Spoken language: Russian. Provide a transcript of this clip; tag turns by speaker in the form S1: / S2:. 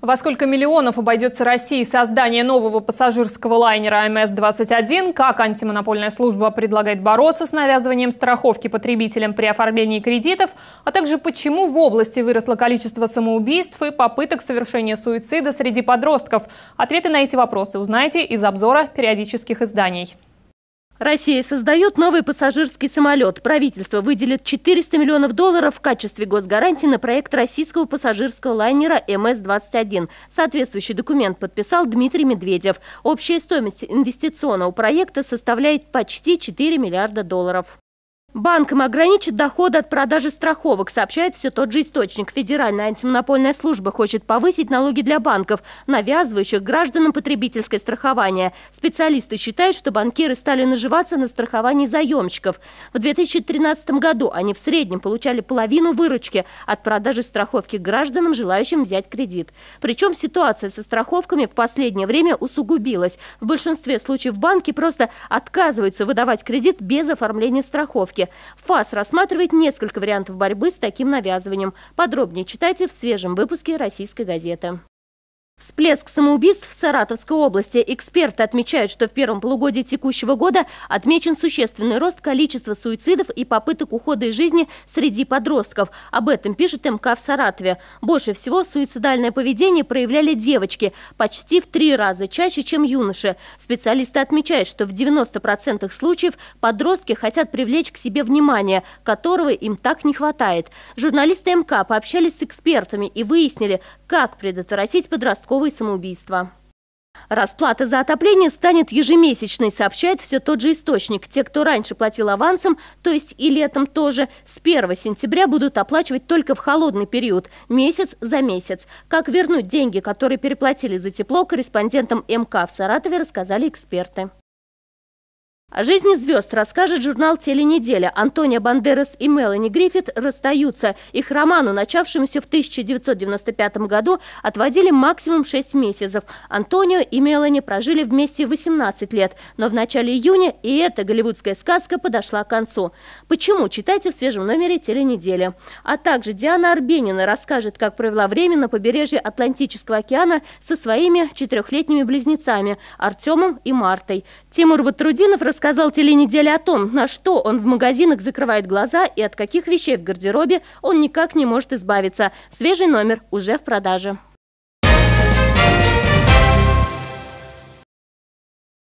S1: Во сколько миллионов обойдется России создание нового пассажирского лайнера МС-21? Как антимонопольная служба предлагает бороться с навязыванием страховки потребителям при оформлении кредитов? А также почему в области выросло количество самоубийств и попыток совершения суицида среди подростков? Ответы на эти вопросы узнаете из обзора периодических изданий.
S2: Россия создает новый пассажирский самолет. Правительство выделит 400 миллионов долларов в качестве госгарантии на проект российского пассажирского лайнера МС-21. Соответствующий документ подписал Дмитрий Медведев. Общая стоимость инвестиционного проекта составляет почти 4 миллиарда долларов. Банкам ограничат доходы от продажи страховок, сообщает все тот же источник. Федеральная антимонопольная служба хочет повысить налоги для банков, навязывающих гражданам потребительское страхование. Специалисты считают, что банкиры стали наживаться на страховании заемщиков. В 2013 году они в среднем получали половину выручки от продажи страховки гражданам, желающим взять кредит. Причем ситуация со страховками в последнее время усугубилась. В большинстве случаев банки просто отказываются выдавать кредит без оформления страховки ошибки. ФАС рассматривает несколько вариантов борьбы с таким навязыванием. Подробнее читайте в свежем выпуске «Российской газеты». Всплеск самоубийств в Саратовской области. Эксперты отмечают, что в первом полугодии текущего года отмечен существенный рост количества суицидов и попыток ухода из жизни среди подростков. Об этом пишет МК в Саратове. Больше всего суицидальное поведение проявляли девочки, почти в три раза чаще, чем юноши. Специалисты отмечают, что в 90% случаев подростки хотят привлечь к себе внимание, которого им так не хватает. Журналисты МК пообщались с экспертами и выяснили, как предотвратить подростков подростковые самоубийства. Расплата за отопление станет ежемесячной, сообщает все тот же источник. Те, кто раньше платил авансом, то есть и летом тоже, с 1 сентября будут оплачивать только в холодный период, месяц за месяц. Как вернуть деньги, которые переплатили за тепло, корреспондентам МК в Саратове рассказали эксперты. О жизни звезд расскажет журнал «Теленеделя». Антония Бандерас и Мелани Гриффит расстаются. Их роману, начавшемуся в 1995 году, отводили максимум 6 месяцев. Антонио и Мелани прожили вместе 18 лет. Но в начале июня и эта голливудская сказка подошла к концу. Почему? Читайте в свежем номере «Теленедели». А также Диана Арбенина расскажет, как провела время на побережье Атлантического океана со своими четырехлетними близнецами Артемом и Мартой. Тимур Батрудинов рассказал, рассказал теленеделе о том, на что он в магазинах закрывает глаза и от каких вещей в гардеробе он никак не может избавиться. Свежий номер уже в продаже.